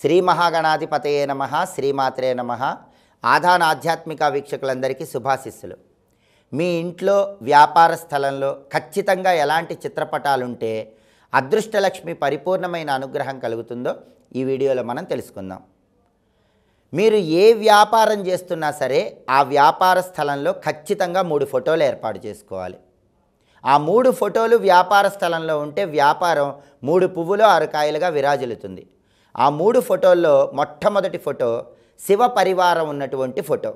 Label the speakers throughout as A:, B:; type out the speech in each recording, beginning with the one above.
A: శ్రీ మహాగణాధిపతయే నమ శ్రీమాత్రే నమ. ఆధాన్ ఆధ్యాత్మిక వీక్షకులందరికీ శుభాశిస్సులు. మీ ఇంట్లో వ్యాపార స్థలంలో ఖచ్చితంగా ఎలాంటి చిత్రపటాలుంటే అదృష్టలక్ష్మి పరిపూర్ణమైన అనుగ్రహం కలుగుతుందో ఈ వీడియోలో మనం తెలుసుకుందాం. మీరు ఏ వ్యాపారం చేస్తున్నా సరే ఆ వ్యాపార స్థలంలో ఖచ్చితంగా మూడు ఫోటోలు ఏర్పాటు చేసుకోవాలి. ఆ మూడు ఫోటోలు వ్యాపార స్థలంలో ఉంటే వ్యాపారం మూడు పువ్వులు ఆరు కాయలుగా విరాజిల్లుతుంది. ఆ మూడు ఫోటోల్లో మొట్టమొదటి ఫోటో శివ పరివారం ఉన్నటువంటి ఫోటో.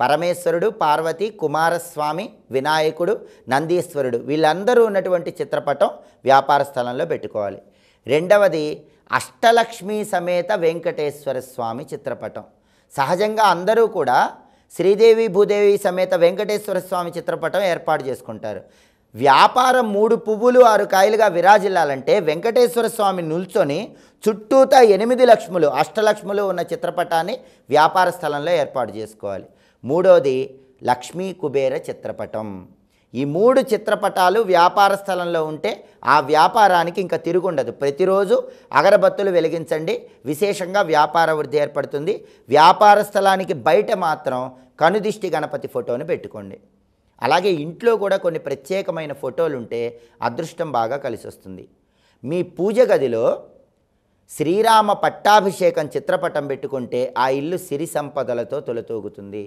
A: పరమేశ్వరుడు పార్వతి కుమారస్వామి వినాయకుడు నందీశ్వరుడు వీళ్ళందరూ ఉన్నటువంటి చిత్రపటం వ్యాపార స్థలంలో పెట్టుకోవాలి. రెండవది అష్టలక్ష్మి సమేత వెంకటేశ్వర స్వామి చిత్రపటం. సహజంగా అందరూ కూడా శ్రీదేవి భూదేవి సమేత వెంకటేశ్వర స్వామి చిత్రపటం ఏర్పాటు చేసుకుంటారు. వ్యాపారం మూడు పువ్వులు ఆరు కాయలుగా విరాజిల్లాలంటే వెంకటేశ్వర స్వామి నిల్చొని చుట్టూతా ఎనిమిది లక్ష్ములు అష్టలక్ష్ములు ఉన్న చిత్రపటాన్ని వ్యాపార స్థలంలో ఏర్పాటు చేసుకోవాలి. మూడోది లక్ష్మీ కుబేర చిత్రపటం. ఈ మూడు చిత్రపటాలు వ్యాపార స్థలంలో ఉంటే ఆ వ్యాపారానికి ఇంకా తిరుగుండదు. ప్రతిరోజు అగరబత్తులు వెలిగించండి. విశేషంగా వ్యాపార వృద్ధి ఏర్పడుతుంది. వ్యాపార స్థలానికి బయట మాత్రం కనుదిష్టి గణపతి ఫోటోని పెట్టుకోండి. అలాగే ఇంట్లో కూడా కొన్ని ప్రత్యేకమైన ఫోటోలు ఉంటే అదృష్టం బాగా కలిసి వస్తుంది మీ పూజ గదిలో శ్రీరామ పట్టాభిషేకం చిత్రపటం పెట్టుకుంటే ఆ ఇల్లు సిరి సంపదలతో తొలతూగుతుంది.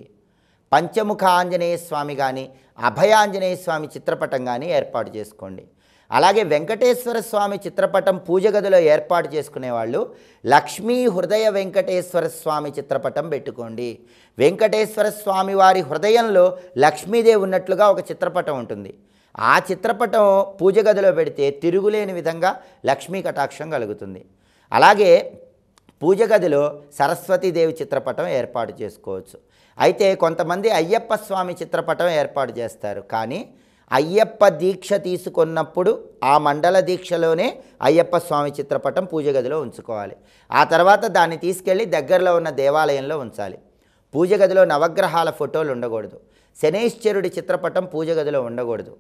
A: పంచముఖ ఆంజనేయ స్వామి కానీ అభయాంజనేయ స్వామి చిత్రపటం కానీ ఏర్పాటు చేసుకోండి. అలాగే వెంకటేశ్వర స్వామి చిత్రపటం పూజ గదిలో ఏర్పాటు చేసుకునే వాళ్ళు లక్ష్మీ హృదయ వెంకటేశ్వర స్వామి చిత్రపటం పెట్టుకోండి. వెంకటేశ్వర స్వామి వారి హృదయంలో లక్ష్మీదేవి ఉన్నట్లుగా ఒక చిత్రపటం ఉంటుంది. ఆ చిత్రపటం పూజ గదిలో పెడితే తిరుగులేని విధంగా లక్ష్మీ కటాక్షం కలుగుతుంది. అలాగే పూజ గదిలో సరస్వతీదేవి చిత్రపటం ఏర్పాటు చేసుకోవచ్చు. అయితే కొంతమంది అయ్యప్ప స్వామి చిత్రపటం ఏర్పాటు చేస్తారు. కానీ అయ్యప్ప దీక్ష తీసుకున్నప్పుడు ఆ మండల దీక్షలోనే అయ్యప్ప స్వామి చిత్రపటం పూజ గదిలో ఉంచుకోవాలి. ఆ తర్వాత దాన్ని తీసుకెళ్ళి దగ్గరలో ఉన్న దేవాలయంలో ఉంచాలి. పూజ గదిలో నవగ్రహాల ఫోటోలు ఉండకూడదు. శనేశ్వరుడి చిత్రపటం పూజ గదిలో ఉండకూడదు.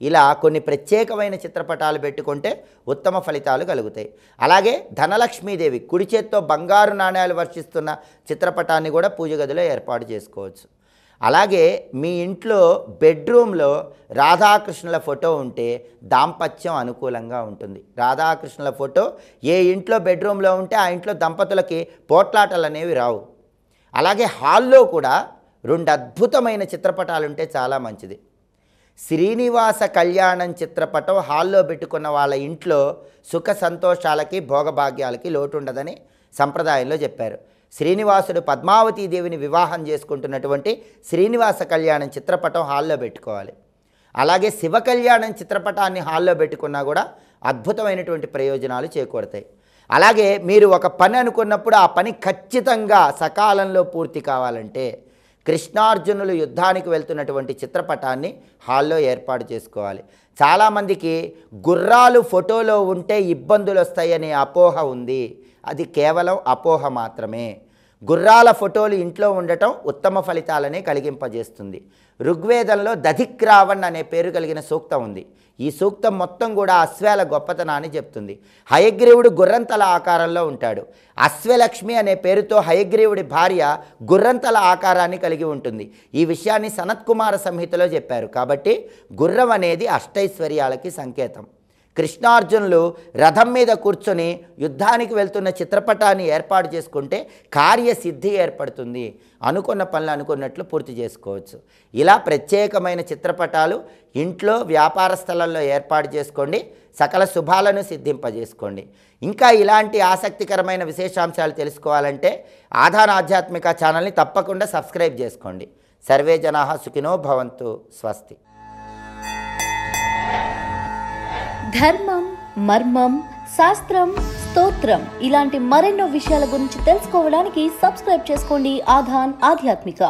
A: ఇలా కొన్ని ప్రత్యేకమైన చిత్రపటాలు పెట్టుకుంటే ఉత్తమ ఫలితాలు కలుగుతాయి. అలాగే ధనలక్ష్మీదేవి కుడి చేత్తో బంగారు నాణ్యాలు వర్షిస్తున్న చిత్రపటాన్ని కూడా పూజ గదిలో ఏర్పాటు చేసుకోవచ్చు. అలాగే మీ ఇంట్లో బెడ్రూమ్లో రాధాకృష్ణుల ఫోటో ఉంటే దాంపత్యం అనుకూలంగా ఉంటుంది. రాధాకృష్ణుల ఫోటో ఏ ఇంట్లో బెడ్రూమ్లో ఉంటే ఆ ఇంట్లో దంపతులకి పోట్లాటలు అనేవి రావు. అలాగే హాల్లో కూడా రెండు అద్భుతమైన చిత్రపటాలు ఉంటే చాలా మంచిది. శ్రీనివాస కళ్యాణం చిత్రపటం హాల్లో పెట్టుకున్న వాళ్ళ ఇంట్లో సుఖ సంతోషాలకి భోగభాగ్యాలకి లోటు ఉండదని సంప్రదాయంలో చెప్పారు. శ్రీనివాసుడు పద్మావతీ దేవిని వివాహం చేసుకుంటున్నటువంటి శ్రీనివాస కళ్యాణం చిత్రపటం హాల్లో పెట్టుకోవాలి. అలాగే శివ కళ్యాణం చిత్రపటాన్ని హాల్లో పెట్టుకున్నా కూడా అద్భుతమైనటువంటి ప్రయోజనాలు చేకూడతాయి అలాగే మీరు ఒక పని అనుకున్నప్పుడు ఆ పని ఖచ్చితంగా సకాలంలో పూర్తి కావాలంటే కృష్ణార్జునులు యుద్ధానికి వెళ్తున్నటువంటి చిత్రపటాన్ని హాల్లో ఏర్పాటు చేసుకోవాలి. చాలామందికి గుర్రాలు ఫోటోలో ఉంటే ఇబ్బందులు వస్తాయనే అపోహ ఉంది. అది కేవలం అపోహ మాత్రమే. గుర్రాల ఫోటోలు ఇంట్లో ఉండటం ఉత్తమ ఫలితాలనే కలిగింపజేస్తుంది. ఋగ్వేదంలో దధిక్రావణ్ అనే పేరు కలిగిన సూక్తం ఉంది. ఈ సూక్తం మొత్తం కూడా అశ్వేల గొప్పతనాన్ని చెప్తుంది. హయగ్రీవుడు గుర్రంతల ఆకారంలో ఉంటాడు. అశ్వలక్ష్మి అనే పేరుతో హయగ్రీవుడి భార్య గుర్రంతల ఆకారాన్ని కలిగి ఉంటుంది. ఈ విషయాన్ని సనత్కుమార సంహితలో చెప్పారు. కాబట్టి గుర్రం అనేది అష్టైశ్వర్యాలకి సంకేతం. కృష్ణార్జునులు రథం మీద కూర్చొని యుద్ధానికి వెళ్తున్న చిత్రపటాన్ని ఏర్పాటు చేసుకుంటే కార్యసిద్ధి ఏర్పడుతుంది. అనుకున్న పనులు అనుకున్నట్లు పూర్తి చేసుకోవచ్చు. ఇలా ప్రత్యేకమైన చిత్రపటాలు ఇంట్లో వ్యాపార స్థలంలో ఏర్పాటు చేసుకోండి. సకల శుభాలను సిద్ధింపజేసుకోండి. ఇంకా ఇలాంటి ఆసక్తికరమైన విశేషాంశాలు తెలుసుకోవాలంటే ఆధార్ ఆధ్యాత్మిక ఛానల్ని తప్పకుండా సబ్స్క్రైబ్ చేసుకోండి. సర్వే జనా సుఖినో భవంతు. స్వస్తి.
B: ధర్మం మర్మం శాస్త్రం స్తోత్రం ఇలాంటి మరెన్నో విషయాల గురించి తెలుసుకోవడానికి సబ్స్క్రైబ్ చేసుకోండి ఆధాన్ ఆధ్యాత్మిక.